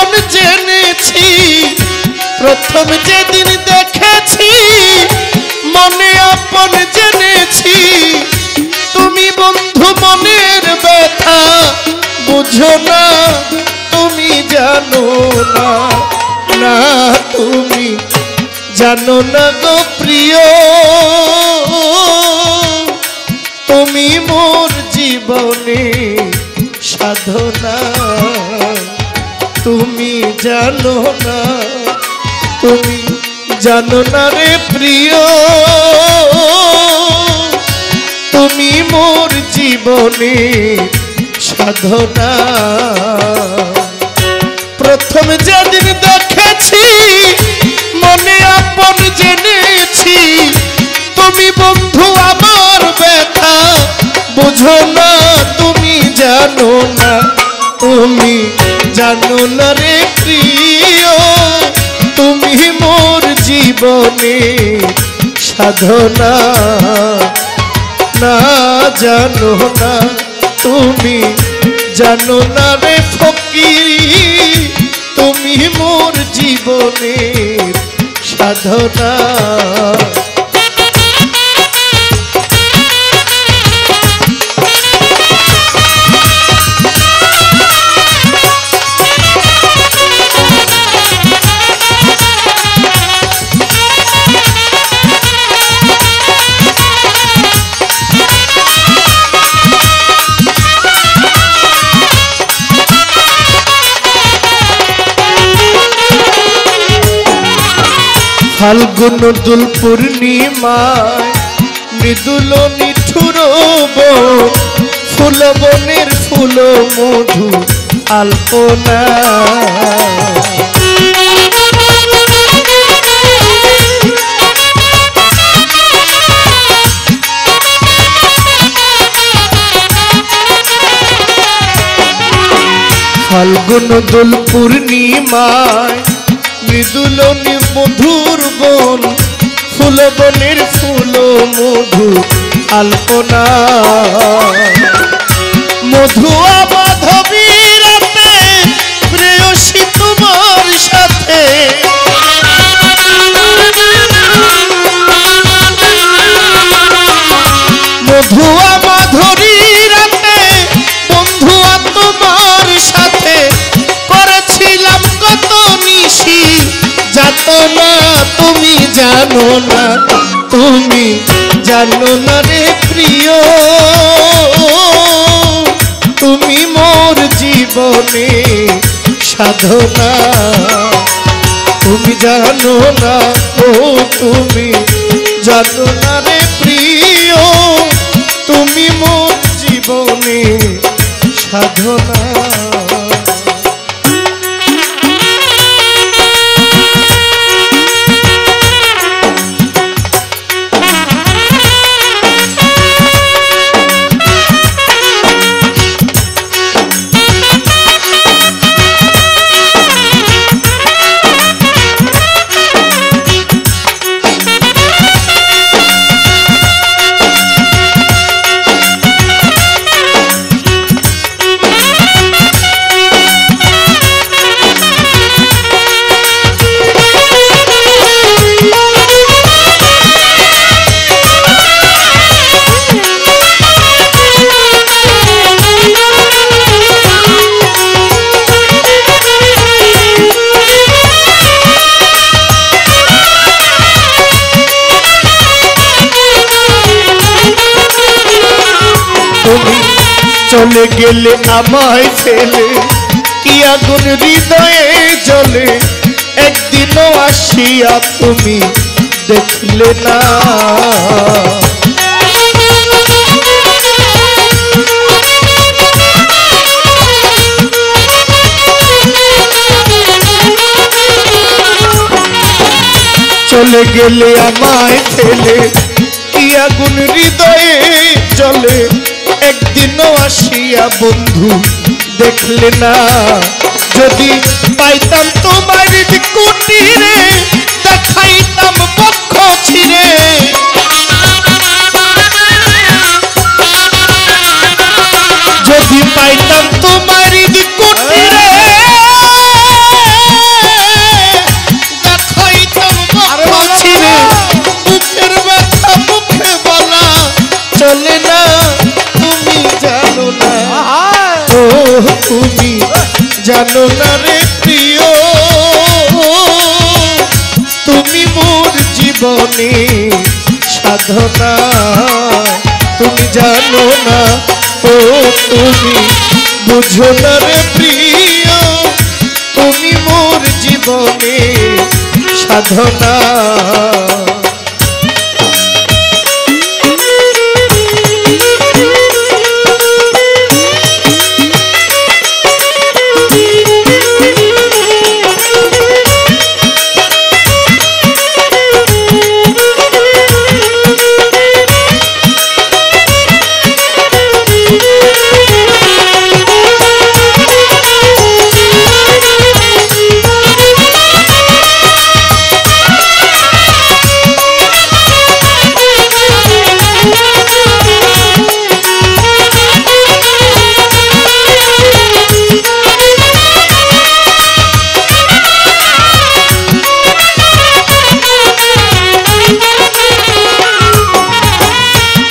আপন জেনেছি, প্রথম যেদিন দেখেছি, মনে আপন জেনেছি। তুমি বন্ধু মনের ব্যথা, বুঝো না, তুমি জানো না না, তুমি জানো না গো প্রিয়। তুমি মোর জীবনে সাধনা। তুমি জানো না, তুমি জানো না রে প্রিয়। তুমি মোর জীবনে সাধনা। প্রথম যেদিন দেখেছি, মনে আপন জেনেছি, তুমি বন্ধু আমার ব্যথা, বুঝো না তুমি জানো না, তুমি জানো না রে প্রিয়, তুমি মোর জীবনে সাধনা। না জানো না, তুমি জানো না রে ফকিরি, তুমি মোর জীবনের সাধনা। ফাল্গুন দুল পূর্ণিমায় মৃদুল নিঠুর ফুল বনের ফুল মধু আলপনা ফাল্গুন দোল পূর্ণিমায় মৃদুল নি- মধুর বন ফুল বনের ফুল মধু আলপনা। মধু জানো না, তুমি জানো না রে প্রিয়। তুমি মোর জীবনে সাধনা। তুমি জানো না, ও তুমি জানো না রে প্রিয়। তুমি মোর জীবনে সাধনা। চলে গেলে আমায় ফেলে। কি আগুন হৃদয়ে জ্বলে? একদিনও আসিয়া তুমি দেখলে না। চলে গেলে আমায় ফেলে। কি আগুন হৃদয়ে চলে একদিনও আসিয়া বন্ধু দেখলে না। যদি পাইতাম তোমার জানো না রে প্রিয়, তুমি মোর জীবনে সাধনা। তুমি জানো না, ও তুমি বুঝো না রে প্রিয়, তুমি মোর জীবনে সাধনা।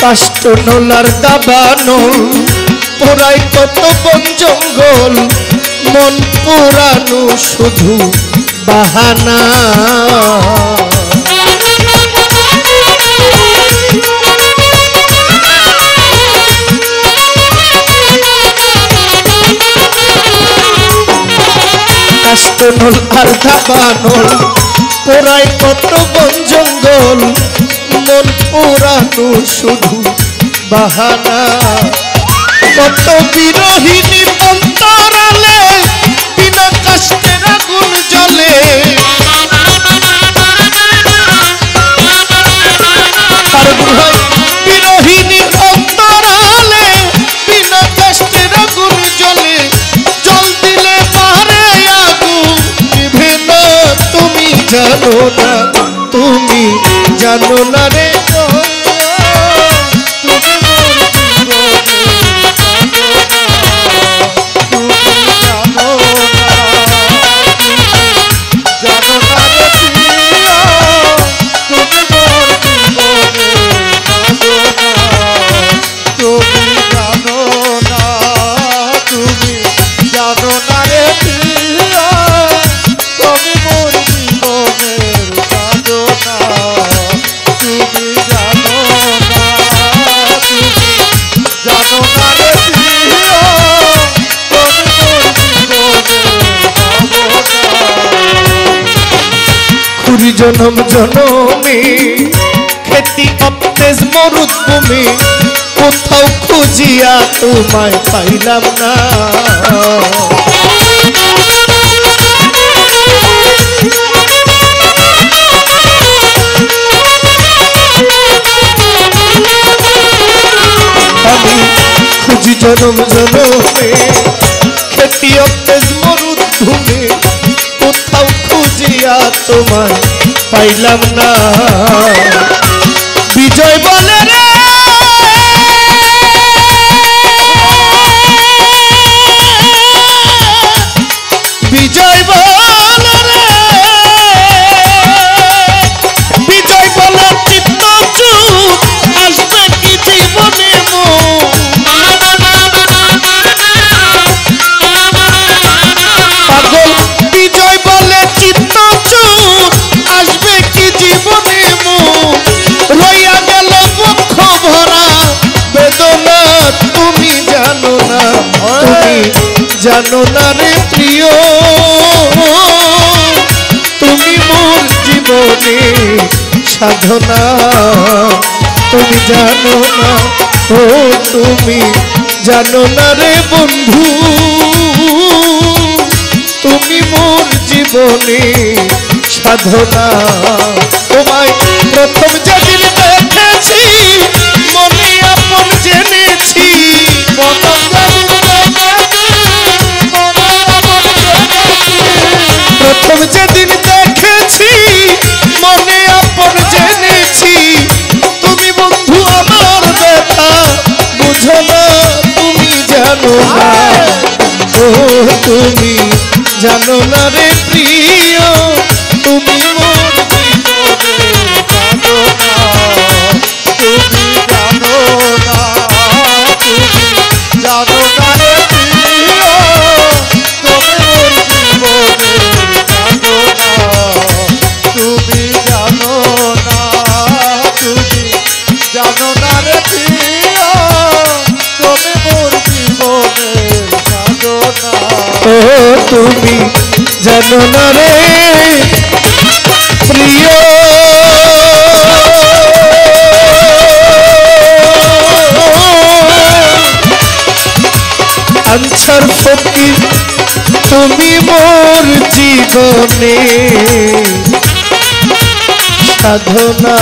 কাষ্ট নলার দাবানল, পোড়াই কত বন জঙ্গল, মন পুরানো শুধু বাহানা। কাষ্টনল আর দাবানল, পোড়াই কত বন জঙ্গল পুরানো শুধু বাহানা। কত বিরোহিনী অন্তরালে, বিনা কাষ্টের আগুন জলে জল দিলে তুমি জানো না, তুমি জানো না রে। জনম জনমে। খেতি অপ্তেজ মরুভূমি কোথাও খুঁজিয়া তোমায় পাইলাম না। আমি খুঁজি জনম জনমে। খেতি অপ্তেজ মরুভূমি কোথাও খুঁজিয়া তোমায় পাইলাম না। বিজয় বলে রে প্রিয়। তুমি মোর জীবনে সাধনা। তুমি জানো না, ও তুমি জানো না রে বন্ধু। তুমি মোর জীবনে সাধনা। জানো না ও তুমি জানো না রে প্রিয় জানো না রে প্রিয়। আনসার ফকির তুমি মোর জীবনে সাধনা।